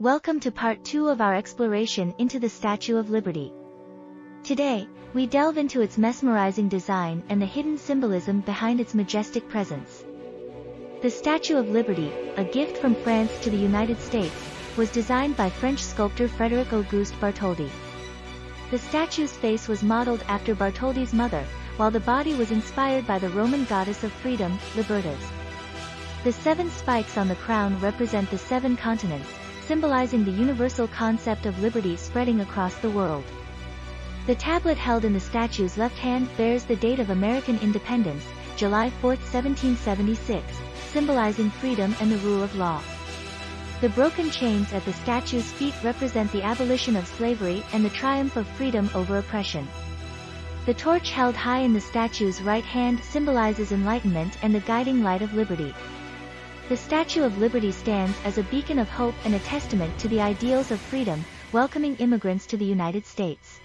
Welcome to part 2 of our exploration into the Statue of Liberty. Today, we delve into its mesmerizing design and the hidden symbolism behind its majestic presence. The Statue of Liberty, a gift from France to the United States, was designed by French sculptor Frédéric Auguste Bartholdi. The statue's face was modeled after Bartholdi's mother, while the body was inspired by the Roman goddess of freedom, Libertas. The seven spikes on the crown represent the seven continents, symbolizing the universal concept of liberty spreading across the world. The tablet held in the statue's left hand bears the date of American independence, July 4, 1776, symbolizing freedom and the rule of law. The broken chains at the statue's feet represent the abolition of slavery and the triumph of freedom over oppression. The torch held high in the statue's right hand symbolizes enlightenment and the guiding light of liberty. The Statue of Liberty stands as a beacon of hope and a testament to the ideals of freedom, welcoming immigrants to the United States.